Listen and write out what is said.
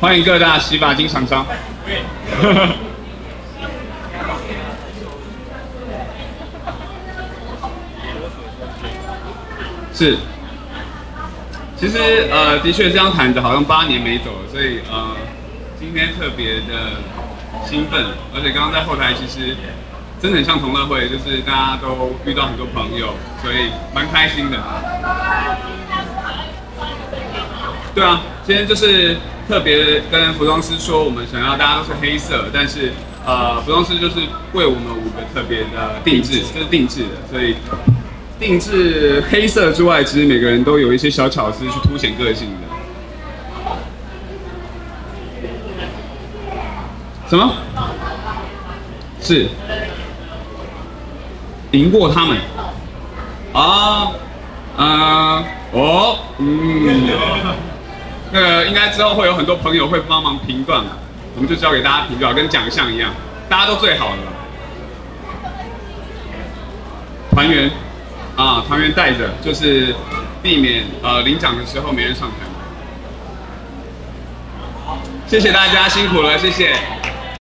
欢迎各大洗发精厂商。是，其实呃，的确这张毯子，好像八年没走了，所以呃，今天特别的兴奋，而且刚刚在后台其实真的很像同乐会，就是大家都遇到很多朋友，所以蛮开心的。对啊，今天就是特别跟服装师说，我们想要大家都是黑色，但是呃，服装师就是为我们五个特别的定制，这是定制的，所以定制黑色之外，其实每个人都有一些小巧思去凸显个性的。什么？是赢过他们啊？嗯，哦，嗯。那个应该之后会有很多朋友会帮忙评断，我们就交给大家评断，跟奖项一样，大家都最好的。团员啊，团员带着，就是避免呃领奖的时候没人上台。谢谢大家辛苦了，谢谢。